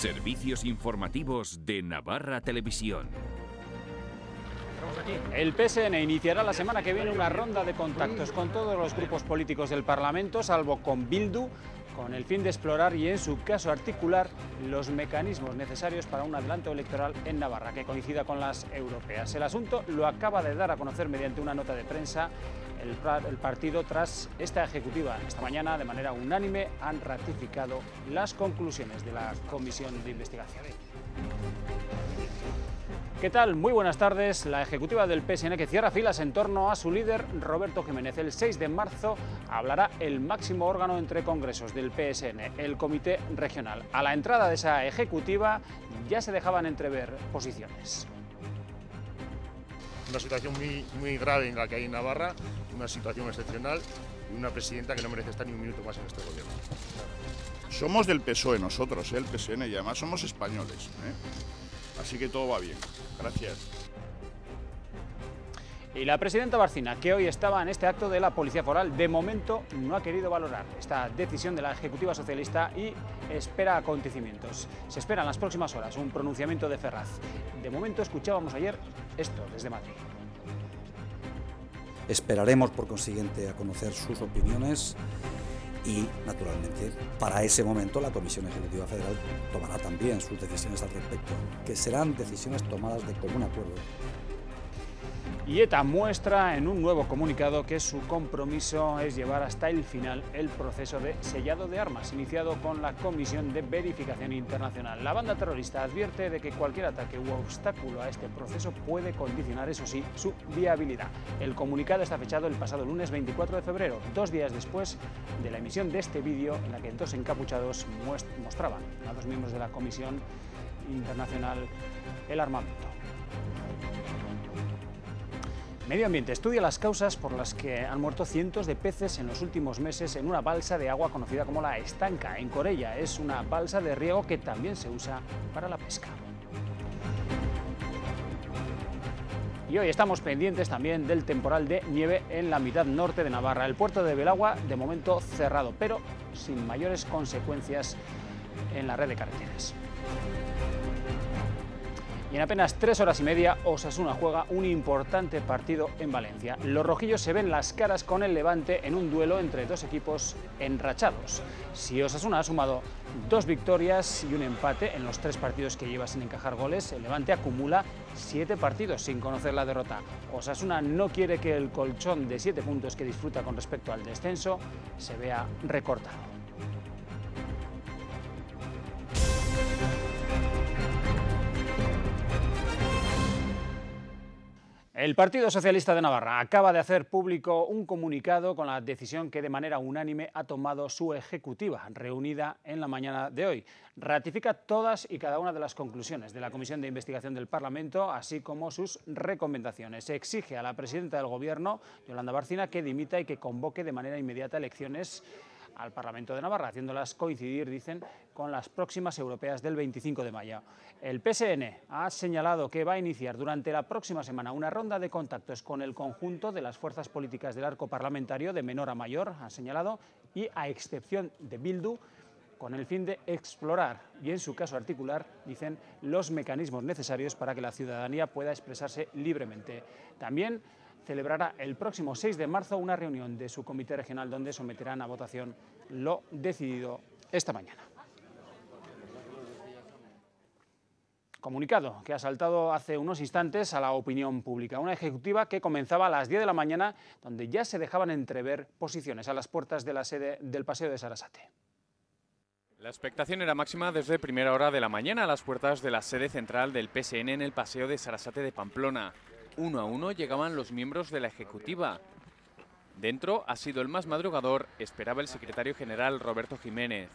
Servicios informativos de Navarra Televisión. El PSN iniciará la semana que viene una ronda de contactos con todos los grupos políticos del Parlamento, salvo con Bildu, con el fin de explorar y, en su caso, articular los mecanismos necesarios para un adelanto electoral en Navarra, que coincida con las europeas. El asunto lo acaba de dar a conocer mediante una nota de prensa el, partido tras esta ejecutiva. Esta mañana, de manera unánime, han ratificado las conclusiones de la comisión de investigación. ¿Qué tal? Muy buenas tardes. La ejecutiva del PSN que cierra filas en torno a su líder, Roberto Jiménez. El 6 de marzo hablará el máximo órgano entre congresos del PSN, el Comité Regional. A la entrada de esa ejecutiva ya se dejaban entrever posiciones. Una situación muy, muy grave en la que hay en Navarra, una situación excepcional y una presidenta que no merece estar ni un minuto más en este gobierno. Somos del PSOE nosotros, ¿eh? el PSN, y además somos españoles. ¿eh? Así que todo va bien. Gracias. Y la presidenta Barcina, que hoy estaba en este acto de la Policía Foral, de momento no ha querido valorar esta decisión de la Ejecutiva Socialista y espera acontecimientos. Se espera en las próximas horas un pronunciamiento de Ferraz. De momento escuchábamos ayer esto desde Madrid. Esperaremos, por consiguiente, a conocer sus opiniones y, naturalmente, para ese momento la Comisión Ejecutiva Federal tomará también sus decisiones al respecto, que serán decisiones tomadas de común acuerdo. Y ETA muestra en un nuevo comunicado que su compromiso es llevar hasta el final el proceso de sellado de armas iniciado con la Comisión de Verificación Internacional. La banda terrorista advierte de que cualquier ataque u obstáculo a este proceso puede condicionar, eso sí, su viabilidad. El comunicado está fechado el pasado lunes 24 de febrero, dos días después de la emisión de este vídeo en la que dos encapuchados mostraban a dos miembros de la Comisión Internacional el armamento. Medio Ambiente estudia las causas por las que han muerto cientos de peces en los últimos meses en una balsa de agua conocida como la Estanca, en Corella. Es una balsa de riego que también se usa para la pesca. Y hoy estamos pendientes también del temporal de nieve en la mitad norte de Navarra. El puerto de Belagua, de momento cerrado, pero sin mayores consecuencias en la red de carreteras. Y en apenas tres horas y media, Osasuna juega un importante partido en Valencia. Los rojillos se ven las caras con el Levante en un duelo entre dos equipos enrachados. Si Osasuna ha sumado dos victorias y un empate en los tres partidos que lleva sin encajar goles, el Levante acumula siete partidos sin conocer la derrota. Osasuna no quiere que el colchón de siete puntos que disfruta con respecto al descenso se vea recortado. El Partido Socialista de Navarra acaba de hacer público un comunicado con la decisión que de manera unánime ha tomado su ejecutiva, reunida en la mañana de hoy. Ratifica todas y cada una de las conclusiones de la Comisión de Investigación del Parlamento, así como sus recomendaciones. Exige a la presidenta del Gobierno, Yolanda Barcina, que dimita y que convoque de manera inmediata elecciones al Parlamento de Navarra, haciéndolas coincidir, dicen, con las próximas europeas del 25 de mayo. El PSN ha señalado que va a iniciar durante la próxima semana una ronda de contactos con el conjunto de las fuerzas políticas del arco parlamentario, de menor a mayor, ha señalado, y a excepción de Bildu, con el fin de explorar y, en su caso articular, dicen, los mecanismos necesarios para que la ciudadanía pueda expresarse libremente. También celebrará el próximo 6 de marzo una reunión de su comité regional donde someterán a votación lo decidido esta mañana. Comunicado que ha saltado hace unos instantes a la opinión pública. Una ejecutiva que comenzaba a las 10 de la mañana, donde ya se dejaban entrever posiciones a las puertas de la sede del Paseo de Sarasate. La expectación era máxima desde primera hora de la mañana a las puertas de la sede central del PSN en el Paseo de Sarasate de Pamplona. Uno a uno llegaban los miembros de la ejecutiva. Dentro ha sido el más madrugador, esperaba el secretario general Roberto Jiménez.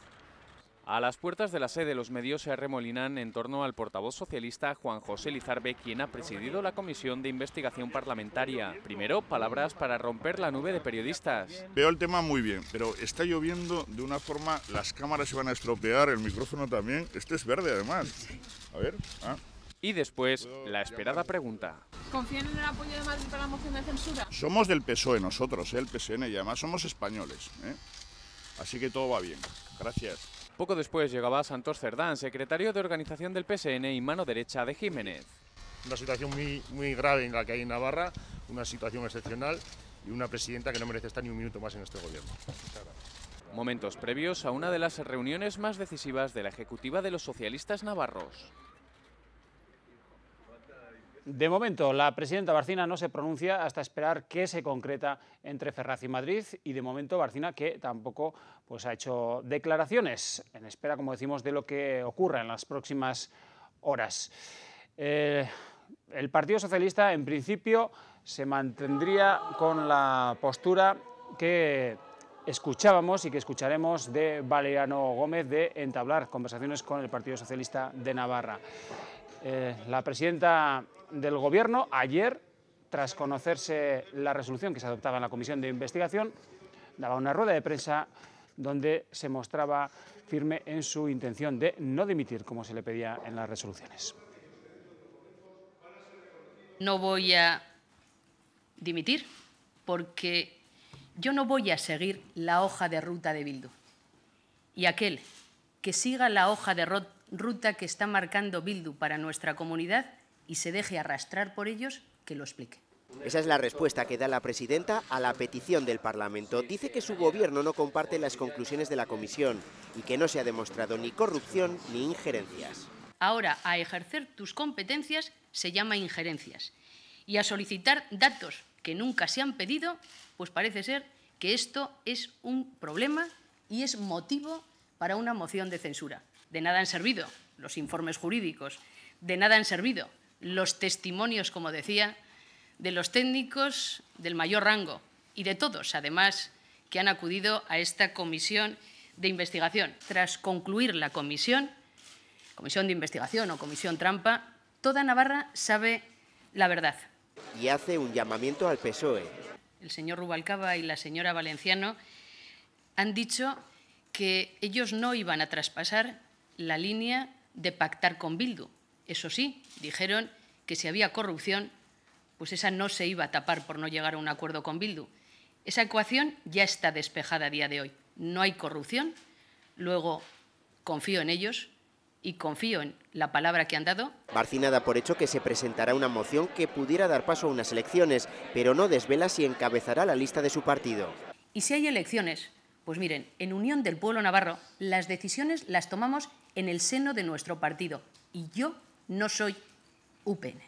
A las puertas de la sede los medios se arremolinan en torno al portavoz socialista Juan José Lizarbe, quien ha presidido la comisión de investigación parlamentaria. Primero, palabras para romper la nube de periodistas. Veo el tema muy bien, pero está lloviendo de una forma, las cámaras se van a estropear, el micrófono también. Este es verde además. A ver, ah. Y después, la esperada pregunta. ¿Confían en el apoyo de Madrid para la moción de censura? Somos del PSOE nosotros, ¿eh? el PSN, y además somos españoles. ¿eh? Así que todo va bien. Gracias. Poco después llegaba Santos Cerdán, secretario de organización del PSN y mano derecha de Jiménez. Una situación muy, muy grave en la que hay en Navarra, una situación excepcional y una presidenta que no merece estar ni un minuto más en este gobierno. Momentos previos a una de las reuniones más decisivas de la ejecutiva de los socialistas navarros. De momento, la presidenta Barcina no se pronuncia hasta esperar qué se concreta entre Ferraz y Madrid y de momento Barcina que tampoco pues, ha hecho declaraciones en espera, como decimos, de lo que ocurra en las próximas horas. Eh, el Partido Socialista, en principio, se mantendría con la postura que escuchábamos y que escucharemos de Valeriano Gómez de entablar conversaciones con el Partido Socialista de Navarra. Eh, la presidenta del Gobierno ayer, tras conocerse la resolución que se adoptaba en la Comisión de Investigación, daba una rueda de prensa donde se mostraba firme en su intención de no dimitir, como se le pedía en las resoluciones. No voy a dimitir porque yo no voy a seguir la hoja de ruta de Bildu. Y aquel que siga la hoja de ruta que está marcando Bildu para nuestra comunidad y se deje arrastrar por ellos, que lo explique. Esa es la respuesta que da la presidenta a la petición del Parlamento. Dice que su gobierno no comparte las conclusiones de la comisión y que no se ha demostrado ni corrupción ni injerencias. Ahora, a ejercer tus competencias se llama injerencias. Y a solicitar datos que nunca se han pedido, pues parece ser que esto es un problema y es motivo para una moción de censura. De nada han servido los informes jurídicos, de nada han servido los testimonios, como decía, de los técnicos del mayor rango y de todos, además, que han acudido a esta comisión de investigación. Tras concluir la comisión, comisión de investigación o comisión trampa, toda Navarra sabe la verdad. Y hace un llamamiento al PSOE. El señor Rubalcaba y la señora Valenciano han dicho que ellos no iban a traspasar la línea de pactar con Bildu. Eso sí, dijeron que si había corrupción, pues esa no se iba a tapar por no llegar a un acuerdo con Bildu. Esa ecuación ya está despejada a día de hoy. No hay corrupción. Luego, confío en ellos y confío en la palabra que han dado. Barcina da por hecho que se presentará una moción que pudiera dar paso a unas elecciones, pero no desvela si encabezará la lista de su partido. Y si hay elecciones, pues miren, en Unión del Pueblo Navarro las decisiones las tomamos en el seno de nuestro partido y yo no soy UPN.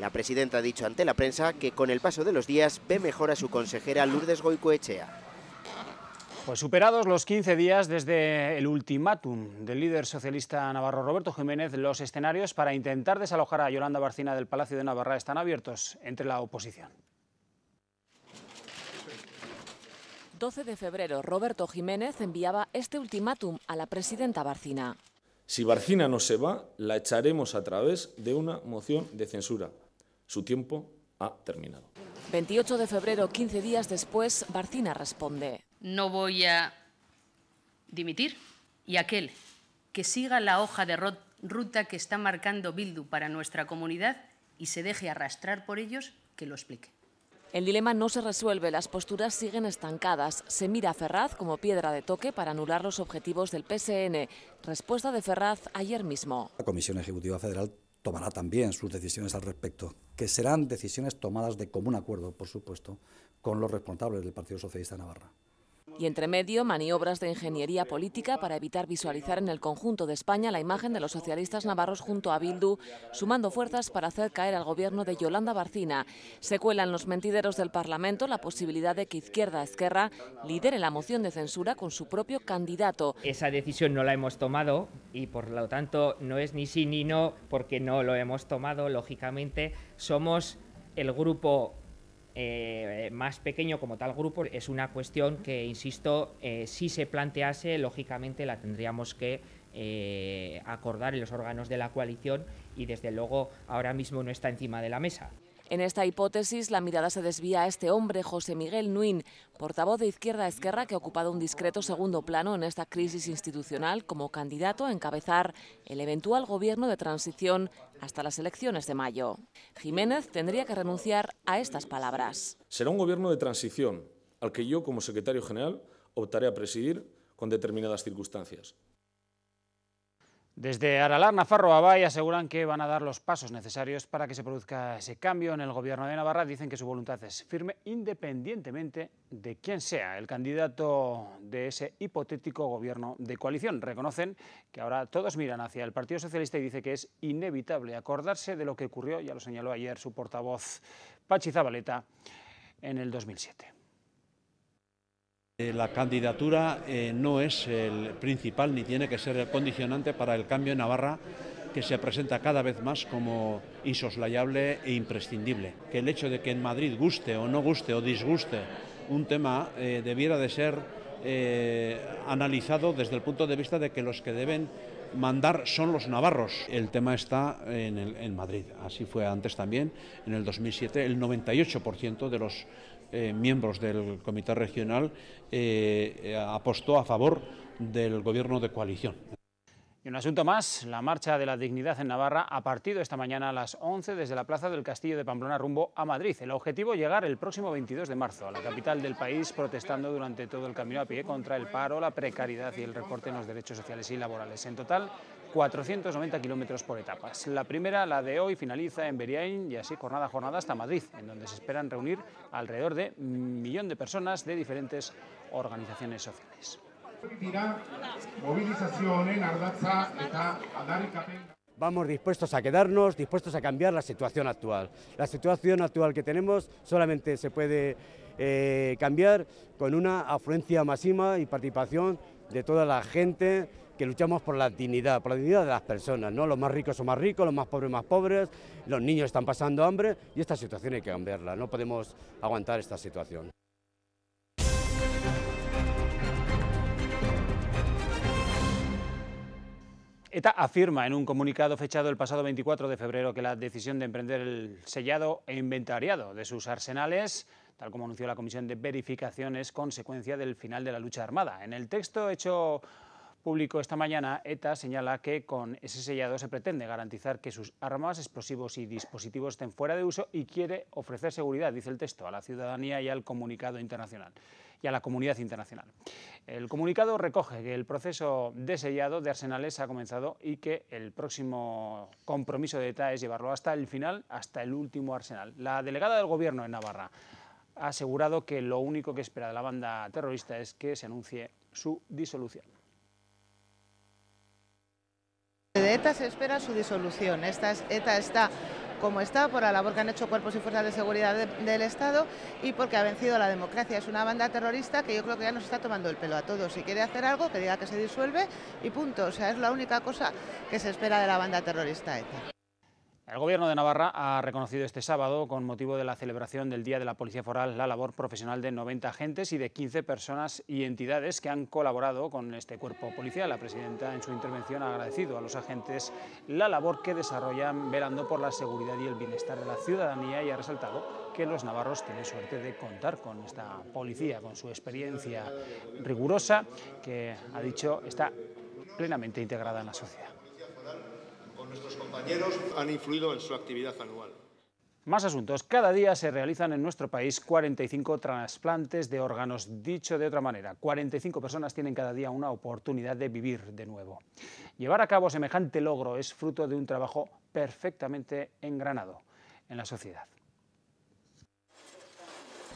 La presidenta ha dicho ante la prensa que con el paso de los días ve mejor a su consejera Lourdes Goicoechea. Pues superados los 15 días desde el ultimátum del líder socialista navarro Roberto Jiménez, los escenarios para intentar desalojar a Yolanda Barcina del Palacio de Navarra están abiertos entre la oposición. 12 de febrero, Roberto Jiménez enviaba este ultimátum a la presidenta Barcina. Si Barcina no se va, la echaremos a través de una moción de censura. Su tiempo ha terminado. 28 de febrero, 15 días después, Barcina responde. No voy a dimitir y aquel que siga la hoja de ruta que está marcando Bildu para nuestra comunidad y se deje arrastrar por ellos, que lo explique. El dilema no se resuelve, las posturas siguen estancadas. Se mira a Ferraz como piedra de toque para anular los objetivos del PSN. Respuesta de Ferraz ayer mismo. La Comisión Ejecutiva Federal tomará también sus decisiones al respecto, que serán decisiones tomadas de común acuerdo, por supuesto, con los responsables del Partido Socialista de Navarra y entre medio maniobras de ingeniería política para evitar visualizar en el conjunto de España la imagen de los socialistas navarros junto a Bildu, sumando fuerzas para hacer caer al gobierno de Yolanda Barcina. Se cuelan los mentideros del Parlamento la posibilidad de que Izquierda Esquerra lidere la moción de censura con su propio candidato. Esa decisión no la hemos tomado y por lo tanto no es ni sí ni no porque no lo hemos tomado, lógicamente somos el grupo eh, más pequeño como tal grupo es una cuestión que, insisto, eh, si se plantease, lógicamente la tendríamos que eh, acordar en los órganos de la coalición y desde luego ahora mismo no está encima de la mesa. En esta hipótesis, la mirada se desvía a este hombre, José Miguel Nuin, portavoz de Izquierda Esquerra, que ha ocupado un discreto segundo plano en esta crisis institucional como candidato a encabezar el eventual gobierno de transición hasta las elecciones de mayo. Jiménez tendría que renunciar a estas palabras. Será un gobierno de transición al que yo, como secretario general, optaré a presidir con determinadas circunstancias. Desde Aralar, Nafarro, Abay aseguran que van a dar los pasos necesarios para que se produzca ese cambio en el gobierno de Navarra. Dicen que su voluntad es firme independientemente de quién sea el candidato de ese hipotético gobierno de coalición. Reconocen que ahora todos miran hacia el Partido Socialista y dice que es inevitable acordarse de lo que ocurrió, ya lo señaló ayer su portavoz Pachi Zabaleta, en el 2007. Eh, la candidatura eh, no es el principal ni tiene que ser el condicionante para el cambio en Navarra que se presenta cada vez más como insoslayable e imprescindible. Que el hecho de que en Madrid guste o no guste o disguste un tema eh, debiera de ser analizado desde el punto de vista de que los que deben mandar son los navarros. El tema está en, en Madrid, así fue antes también. En el 2007 el 98% de los eh, miembros del Comité Regional eh, eh, apostó a favor del gobierno de coalición. Y un asunto más, la Marcha de la Dignidad en Navarra ha partido esta mañana a las 11 desde la Plaza del Castillo de Pamplona rumbo a Madrid. El objetivo llegar el próximo 22 de marzo a la capital del país protestando durante todo el camino a pie contra el paro, la precariedad y el recorte en los derechos sociales y laborales. En total, 490 kilómetros por etapas. La primera, la de hoy, finaliza en Beriaín y así jornada a jornada hasta Madrid, en donde se esperan reunir alrededor de un millón de personas de diferentes organizaciones sociales. Vamos dispuestos a quedarnos, dispuestos a cambiar la situación actual. La situación actual que tenemos solamente se puede eh, cambiar con una afluencia máxima y participación de toda la gente que luchamos por la dignidad, por la dignidad de las personas, ¿no? Los más ricos son más ricos, los más pobres más pobres, los niños están pasando hambre y esta situación hay que cambiarla, no podemos aguantar esta situación. ETA afirma en un comunicado fechado el pasado 24 de febrero que la decisión de emprender el sellado e inventariado de sus arsenales tal como anunció la Comisión de Verificación, es consecuencia del final de la lucha armada. En el texto hecho público esta mañana, ETA señala que con ese sellado se pretende garantizar que sus armas, explosivos y dispositivos estén fuera de uso y quiere ofrecer seguridad, dice el texto, a la ciudadanía y al comunicado internacional a la comunidad internacional. El comunicado recoge que el proceso de sellado de arsenales ha comenzado y que el próximo compromiso de ETA es llevarlo hasta el final, hasta el último arsenal. La delegada del Gobierno en Navarra ha asegurado que lo único que espera de la banda terrorista es que se anuncie su disolución. De ETA se espera su disolución. Esta ETA está como está por la labor que han hecho cuerpos y fuerzas de seguridad del Estado y porque ha vencido la democracia. Es una banda terrorista que yo creo que ya nos está tomando el pelo a todos. Si quiere hacer algo, que diga que se disuelve y punto. O sea, es la única cosa que se espera de la banda terrorista ETA. El Gobierno de Navarra ha reconocido este sábado, con motivo de la celebración del Día de la Policía Foral, la labor profesional de 90 agentes y de 15 personas y entidades que han colaborado con este cuerpo policial. La presidenta, en su intervención, ha agradecido a los agentes la labor que desarrollan velando por la seguridad y el bienestar de la ciudadanía y ha resaltado que los navarros tienen suerte de contar con esta policía, con su experiencia rigurosa, que, ha dicho, está plenamente integrada en la sociedad nuestros compañeros han influido en su actividad anual. Más asuntos. Cada día se realizan en nuestro país 45 trasplantes de órganos. Dicho de otra manera, 45 personas tienen cada día una oportunidad de vivir de nuevo. Llevar a cabo semejante logro es fruto de un trabajo perfectamente engranado en la sociedad.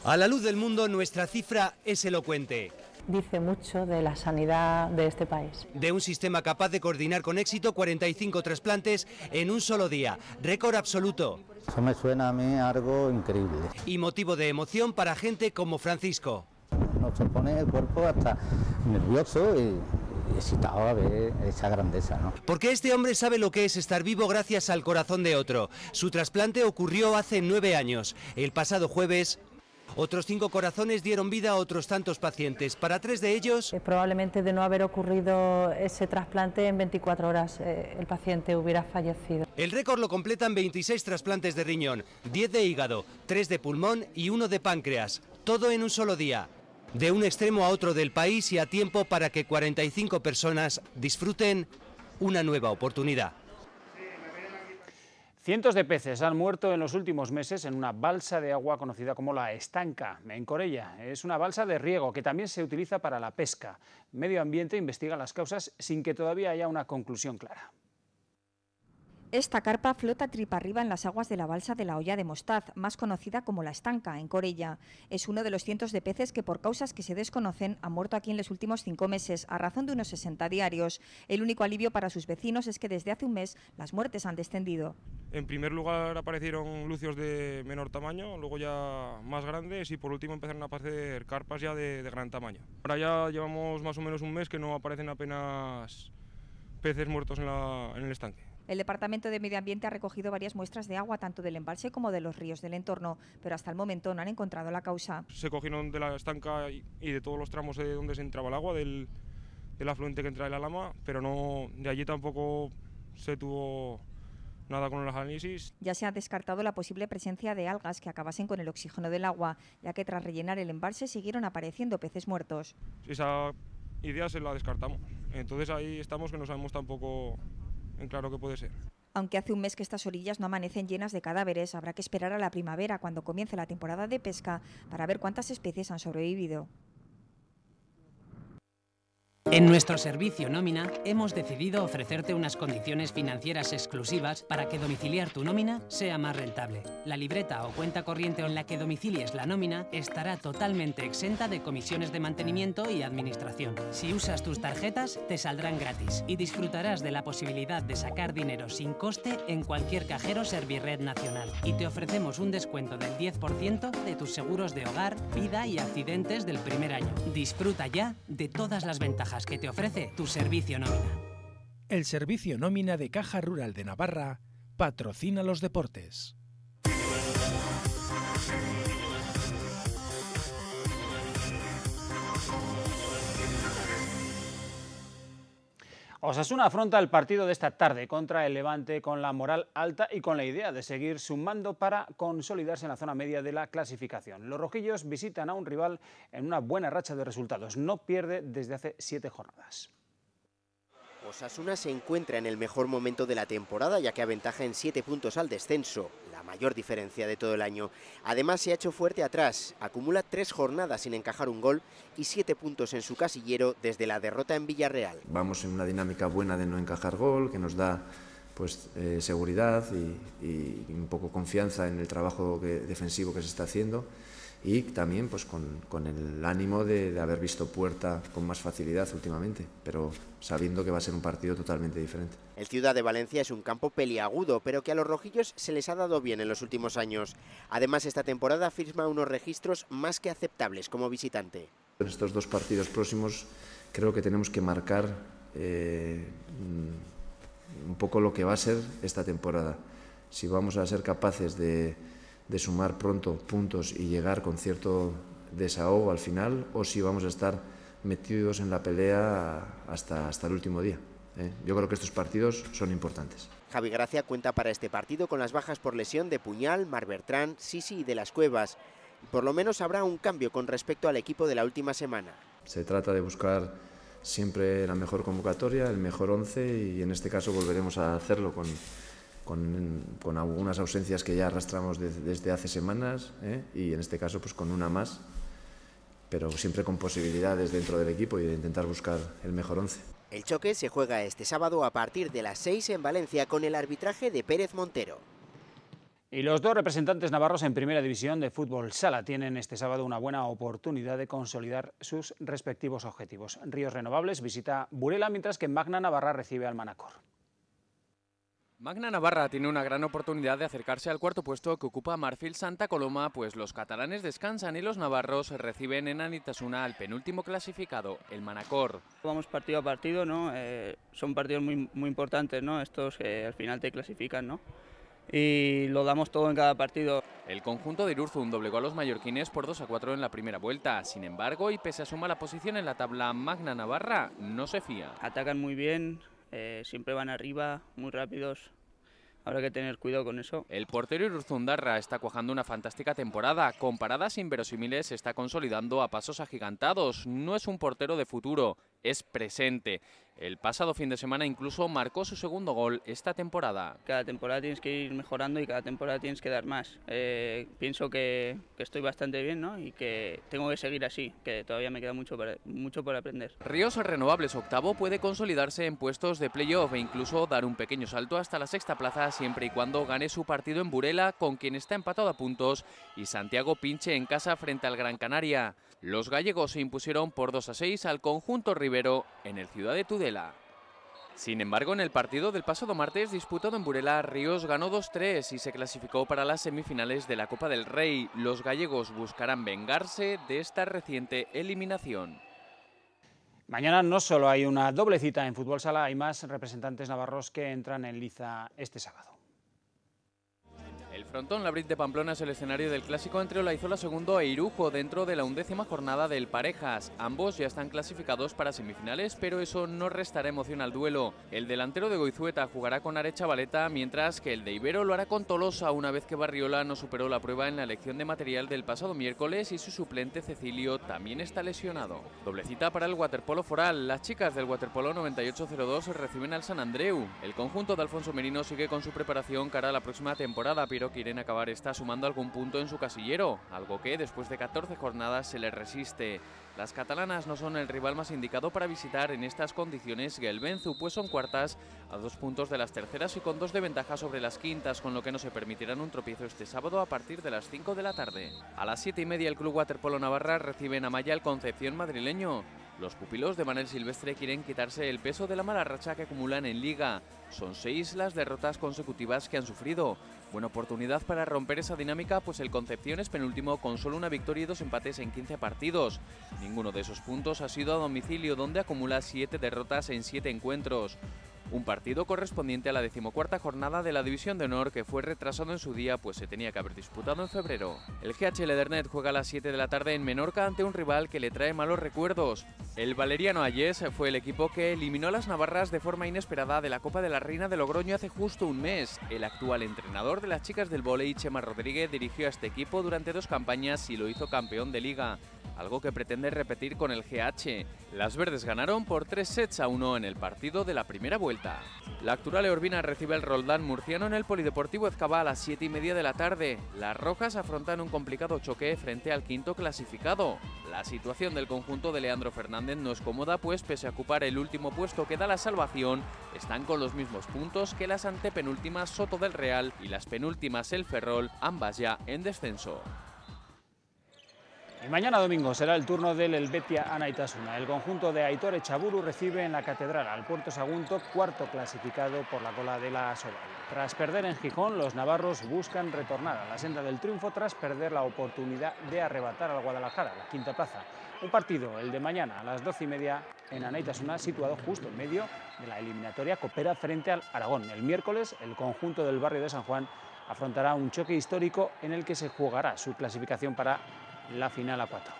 A la luz del mundo, nuestra cifra es elocuente dice mucho de la sanidad de este país. De un sistema capaz de coordinar con éxito 45 trasplantes en un solo día, récord absoluto. Eso me suena a mí algo increíble. Y motivo de emoción para gente como Francisco. Nos pone el cuerpo hasta nervioso y, excitado a ver esa grandeza, ¿no? Porque este hombre sabe lo que es estar vivo gracias al corazón de otro. Su trasplante ocurrió hace nueve años. El pasado jueves otros cinco corazones dieron vida a otros tantos pacientes. Para tres de ellos... Eh, probablemente de no haber ocurrido ese trasplante en 24 horas eh, el paciente hubiera fallecido. El récord lo completan 26 trasplantes de riñón, 10 de hígado, 3 de pulmón y 1 de páncreas. Todo en un solo día. De un extremo a otro del país y a tiempo para que 45 personas disfruten una nueva oportunidad. Cientos de peces han muerto en los últimos meses en una balsa de agua conocida como la Estanca, en Corella. Es una balsa de riego que también se utiliza para la pesca. Medio Ambiente investiga las causas sin que todavía haya una conclusión clara. Esta carpa flota tripa arriba en las aguas de la balsa de la Olla de Mostaz, más conocida como La Estanca, en Corella. Es uno de los cientos de peces que por causas que se desconocen han muerto aquí en los últimos cinco meses, a razón de unos 60 diarios. El único alivio para sus vecinos es que desde hace un mes las muertes han descendido. En primer lugar aparecieron lucios de menor tamaño, luego ya más grandes y por último empezaron a aparecer carpas ya de, de gran tamaño. Ahora ya llevamos más o menos un mes que no aparecen apenas peces muertos en, la- en el estanque. El Departamento de Medio Ambiente ha recogido varias muestras de agua, tanto del embalse como de los ríos del entorno, pero hasta el momento no han encontrado la causa. Se cogieron de la estanca y, de todos los tramos de donde se entraba el agua, del, del afluente que entra de la lama, pero no de allí tampoco se tuvo nada con los análisis. Ya se ha descartado la posible presencia de algas que acabasen con el oxígeno del agua, ya que tras rellenar el embalse siguieron apareciendo peces muertos. Esa idea se la descartamos. Entonces ahí estamos que no sabemos tampoco en claro qué puede ser. Aunque hace un mes que estas orillas no amanecen llenas de cadáveres, habrá que esperar a la primavera, cuando comience la temporada de pesca, para ver cuántas especies han sobrevivido. En nuestro servicio nómina hemos decidido ofrecerte unas condiciones financieras exclusivas para que domiciliar tu nómina sea más rentable. La libreta o cuenta corriente en la que domicilies la nómina estará totalmente exenta de comisiones de mantenimiento y administración. Si usas tus tarjetas, te saldrán gratis y disfrutarás de la posibilidad de sacar dinero sin coste en cualquier cajero Servirred Nacional. Y te ofrecemos un descuento del 10% de tus seguros de hogar, vida y accidentes del primer año. Disfruta ya de todas las ventajas que te ofrece tu servicio nómina. El servicio nómina de Caja Rural de Navarra patrocina los deportes. Osasuna afronta el partido de esta tarde contra el Levante con la moral alta y con la idea de seguir sumando para consolidarse en la zona media de la clasificación. Los rojillos visitan a un rival en una buena racha de resultados. No pierde desde hace siete jornadas. Osasuna se encuentra en el mejor momento de la temporada ya que aventaja en 7 puntos al descenso, la mayor diferencia de todo el año. Además se ha hecho fuerte atrás, acumula tres jornadas sin encajar un gol y 7 puntos en su casillero desde la derrota en Villarreal. Vamos en una dinámica buena de no encajar gol, que nos da pues, eh, seguridad y, un poco confianza en el trabajo defensivo que se está haciendo y también pues, con, con el ánimo de, de haber visto puerta con más facilidad últimamente, pero sabiendo que va a ser un partido totalmente diferente. El Ciudad de Valencia es un campo peliagudo, pero que a los rojillos se les ha dado bien en los últimos años. Además, esta temporada firma unos registros más que aceptables como visitante. En estos dos partidos próximos creo que tenemos que marcar eh, un poco lo que va a ser esta temporada. Si vamos a ser capaces de, de sumar pronto puntos y llegar con cierto desahogo al final o si vamos a estar metidos en la pelea hasta, hasta el último día. ¿eh? Yo creo que estos partidos son importantes. Javi Gracia cuenta para este partido con las bajas por lesión de Puñal, Mar Bertrán, Sisi y de las Cuevas. Por lo menos habrá un cambio con respecto al equipo de la última semana. Se trata de buscar siempre la mejor convocatoria, el mejor once y en este caso volveremos a hacerlo con, con, con algunas ausencias que ya arrastramos de- desde hace semanas ¿eh? y en este caso pues con una más, pero siempre con posibilidades dentro del equipo y de intentar buscar el mejor once. El choque se juega este sábado a partir de las 6 en Valencia con el arbitraje de Pérez Montero. Y los dos representantes navarros en Primera División de Fútbol Sala tienen este sábado una buena oportunidad de consolidar sus respectivos objetivos. Ríos Renovables visita Burela, mientras que Magna Navarra recibe al Manacor. Magna Navarra tiene una gran oportunidad de acercarse al cuarto puesto que ocupa Marfil Santa Coloma, pues los catalanes descansan y los navarros reciben en Anitasuna al penúltimo clasificado, el Manacor. Vamos partido a partido, ¿no? Eh, son partidos muy, muy importantes, ¿no? Estos que al final te clasifican, ¿no? Y lo damos todo en cada partido. El conjunto de Irurzun doblegó a los mallorquines por 2 a 4 en la primera vuelta. Sin embargo, y pese a su mala posición en la tabla, Magna Navarra no se fía. Atacan muy bien, eh, siempre van arriba, muy rápidos. Habrá que tener cuidado con eso. El portero Irurzundarra está cuajando una fantástica temporada. Con paradas inverosímiles se está consolidando a pasos agigantados. No es un portero de futuro, es presente. El pasado fin de semana incluso marcó su segundo gol esta temporada. Cada temporada tienes que ir mejorando y cada temporada tienes que dar más. Eh, pienso que, que, estoy bastante bien ¿no? y que tengo que seguir así, que todavía me queda mucho, para, mucho por aprender. Ríos Renovables octavo puede consolidarse en puestos de playoff e incluso dar un pequeño salto hasta la sexta plaza siempre y cuando gane su partido en Burela con quien está empatado a puntos y Santiago pinche en casa frente al Gran Canaria. Los gallegos se impusieron por 2 a 6 al conjunto ribero en el Ciudad de Sin embargo, en el partido del pasado martes disputado en Burela, Ríos ganó 2-3 y se clasificó para las semifinales de la Copa del Rey. Los gallegos buscarán vengarse de esta reciente eliminación. Mañana no solo hay una doble cita en fútbol sala, hay más representantes navarros que entran en liza este sábado. Frontón Labrit de Pamplona es el escenario del clásico entre Olaizola II e Irujo dentro de la undécima jornada del Parejas. Ambos ya están clasificados para semifinales, pero eso no restará emoción al duelo. El delantero de Goizueta jugará con Arecha mientras que el de Ibero lo hará con Tolosa una vez que Barriola no superó la prueba en la elección de material del pasado miércoles y su suplente Cecilio también está lesionado. Doblecita para el waterpolo foral. Las chicas del waterpolo 9802 reciben al San Andreu. El conjunto de Alfonso Merino sigue con su preparación cara a la próxima temporada, pero quieren acabar está sumando algún punto en su casillero, algo que después de 14 jornadas se les resiste. Las catalanas no son el rival más indicado para visitar en estas condiciones Gelbenzu, pues son cuartas a dos puntos de las terceras y con dos de ventaja sobre las quintas, con lo que no se permitirán un tropiezo este sábado a partir de las 5 de la tarde. A las 7 y media el Club Waterpolo Navarra recibe en Amaya el Concepción madrileño. Los pupilos de Manel Silvestre quieren quitarse el peso de la mala racha que acumulan en Liga. Son seis las derrotas consecutivas que han sufrido. Buena oportunidad para romper esa dinámica, pues el Concepción es penúltimo con solo una victoria y dos empates en 15 partidos. Ninguno de esos puntos ha sido a domicilio, donde acumula siete derrotas en siete encuentros. Un partido correspondiente a la decimocuarta jornada de la División de Honor que fue retrasado en su día pues se tenía que haber disputado en febrero. El GH Ledernet juega a las 7 de la tarde en Menorca ante un rival que le trae malos recuerdos. El Valeriano Ayes fue el equipo que eliminó a las Navarras de forma inesperada de la Copa de la Reina de Logroño hace justo un mes. El actual entrenador de las chicas del volei, Chema Rodríguez, dirigió a este equipo durante dos campañas y lo hizo campeón de liga algo que pretende repetir con el GH. Las verdes ganaron por 3 sets a 1 en el partido de la primera vuelta. La actual Urbina recibe el Roldán murciano en el Polideportivo Ezcaba a las 7 y media de la tarde. Las rojas afrontan un complicado choque frente al quinto clasificado. La situación del conjunto de Leandro Fernández no es cómoda, pues pese a ocupar el último puesto que da la salvación, están con los mismos puntos que las antepenúltimas Soto del Real y las penúltimas El Ferrol, ambas ya en descenso. Y mañana domingo será el turno del Helvetia Anaitasuna. El conjunto de Aitor Echaburu recibe en la Catedral al Puerto Sagunto, cuarto clasificado por la cola de la Sobal. Tras perder en Gijón, los navarros buscan retornar a la senda del triunfo tras perder la oportunidad de arrebatar al Guadalajara, la quinta plaza. Un partido, el de mañana a las doce y media en Anaitasuna, situado justo en medio de la eliminatoria, coopera frente al Aragón. El miércoles, el conjunto del barrio de San Juan afrontará un choque histórico en el que se jugará su clasificación para la final a 4.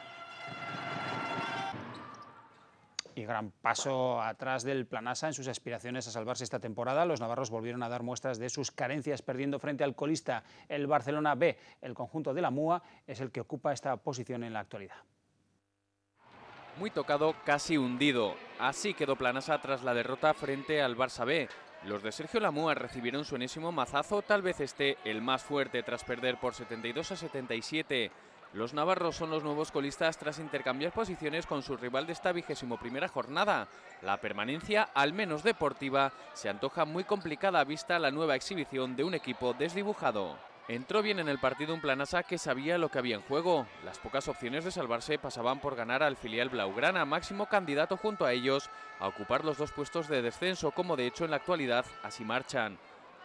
Y gran paso atrás del Planasa en sus aspiraciones a salvarse esta temporada. Los navarros volvieron a dar muestras de sus carencias, perdiendo frente al colista el Barcelona B. El conjunto de la MUA es el que ocupa esta posición en la actualidad. Muy tocado, casi hundido. Así quedó Planasa tras la derrota frente al Barça B. Los de Sergio Lamúa recibieron su enésimo mazazo, tal vez esté el más fuerte tras perder por 72 a 77. Los navarros son los nuevos colistas tras intercambiar posiciones con su rival de esta vigésimo primera jornada. La permanencia, al menos deportiva, se antoja muy complicada vista la nueva exhibición de un equipo desdibujado. Entró bien en el partido un Planasa que sabía lo que había en juego. Las pocas opciones de salvarse pasaban por ganar al filial Blaugrana, máximo candidato junto a ellos a ocupar los dos puestos de descenso, como de hecho en la actualidad así marchan.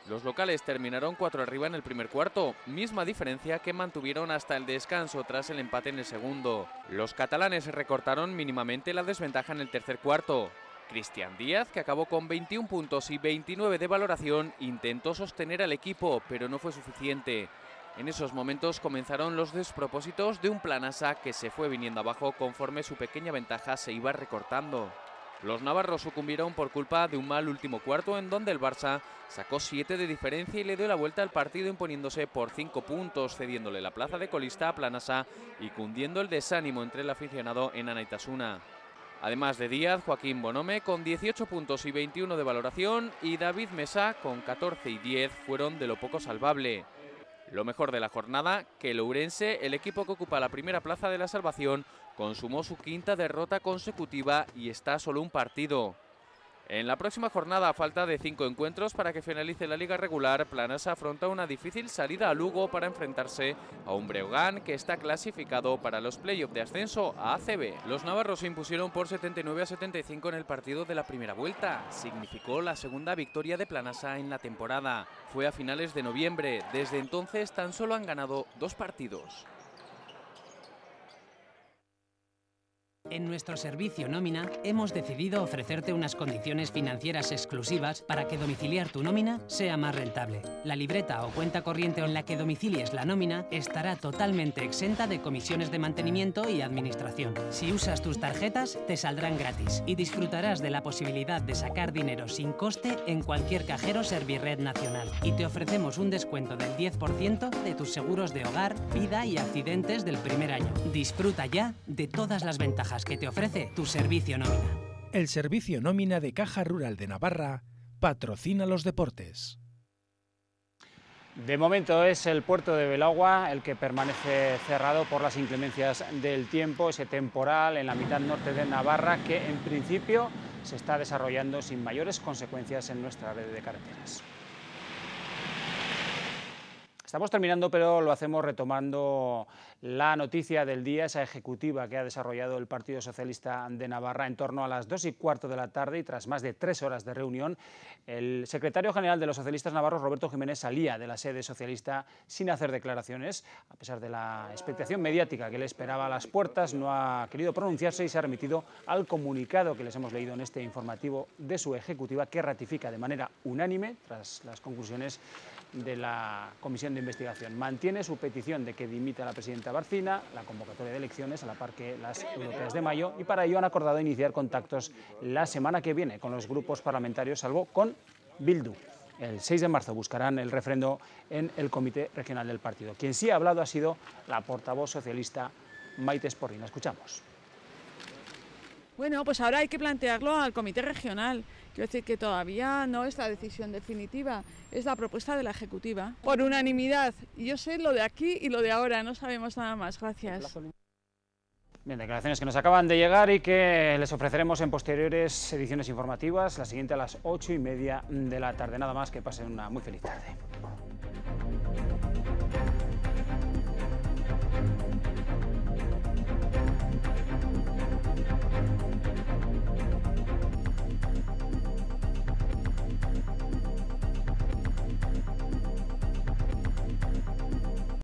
Los locales terminaron cuatro arriba en el primer cuarto, misma diferencia que mantuvieron hasta el descanso tras el empate en el segundo. Los catalanes recortaron mínimamente la desventaja en el tercer cuarto. Cristian Díaz, que acabó con 21 puntos y 29 de valoración, intentó sostener al equipo, pero no fue suficiente. En esos momentos comenzaron los despropósitos de un Planasa que se fue viniendo abajo conforme su pequeña ventaja se iba recortando. Los navarros sucumbieron por culpa de un mal último cuarto en donde el Barça sacó 7 de diferencia y le dio la vuelta al partido imponiéndose por 5 puntos, cediéndole la plaza de colista a Planasa y cundiendo el desánimo entre el aficionado en Anaitasuna. Además de Díaz, Joaquín Bonome con 18 puntos y 21 de valoración y David Mesa con 14 y 10 fueron de lo poco salvable. Lo mejor de la jornada, que el Ourense, el equipo que ocupa la primera plaza de la salvación, consumó su quinta derrota consecutiva y está solo un partido. En la próxima jornada, a falta de cinco encuentros para que finalice la liga regular, Planasa afronta una difícil salida a Lugo para enfrentarse a un Breogán que está clasificado para los playoffs de ascenso a ACB. Los navarros se impusieron por 79 a 75 en el partido de la primera vuelta. Significó la segunda victoria de Planasa en la temporada. Fue a finales de noviembre. Desde entonces tan solo han ganado dos partidos. En nuestro servicio nómina hemos decidido ofrecerte unas condiciones financieras exclusivas para que domiciliar tu nómina sea más rentable. La libreta o cuenta corriente en la que domicilies la nómina estará totalmente exenta de comisiones de mantenimiento y administración. Si usas tus tarjetas, te saldrán gratis y disfrutarás de la posibilidad de sacar dinero sin coste en cualquier cajero Servirred nacional. Y te ofrecemos un descuento del 10% de tus seguros de hogar, vida y accidentes del primer año. Disfruta ya de todas las ventajas que te ofrece tu servicio nómina. El servicio nómina de Caja Rural de Navarra patrocina los deportes. De momento es el puerto de Belagua el que permanece cerrado por las inclemencias del tiempo, ese temporal en la mitad norte de Navarra que en principio se está desarrollando sin mayores consecuencias en nuestra red de carreteras. Estamos terminando, pero lo hacemos retomando la noticia del día, esa ejecutiva que ha desarrollado el Partido Socialista de Navarra en torno a las dos y cuarto de la tarde y tras más de tres horas de reunión, el secretario general de los socialistas navarros, Roberto Jiménez, salía de la sede socialista sin hacer declaraciones, a pesar de la expectación mediática que le esperaba a las puertas, no ha querido pronunciarse y se ha remitido al comunicado que les hemos leído en este informativo de su ejecutiva que ratifica de manera unánime, tras las conclusiones de la Comisión de Investigación. Mantiene su petición de que dimita la presidenta Barcina, la convocatoria de elecciones a la par que las europeas de mayo y para ello han acordado iniciar contactos la semana que viene con los grupos parlamentarios, salvo con Bildu. El 6 de marzo buscarán el refrendo en el Comité Regional del Partido. Quien sí ha hablado ha sido la portavoz socialista Maite Sporrina. Escuchamos. Bueno, pues ahora hay que plantearlo al Comité Regional. Quiero decir que todavía no es la decisión definitiva, es la propuesta de la Ejecutiva. Por unanimidad. Yo sé lo de aquí y lo de ahora, no sabemos nada más. Gracias. Bien, declaraciones que nos acaban de llegar y que les ofreceremos en posteriores ediciones informativas. La siguiente a las ocho y media de la tarde. Nada más, que pasen una muy feliz tarde.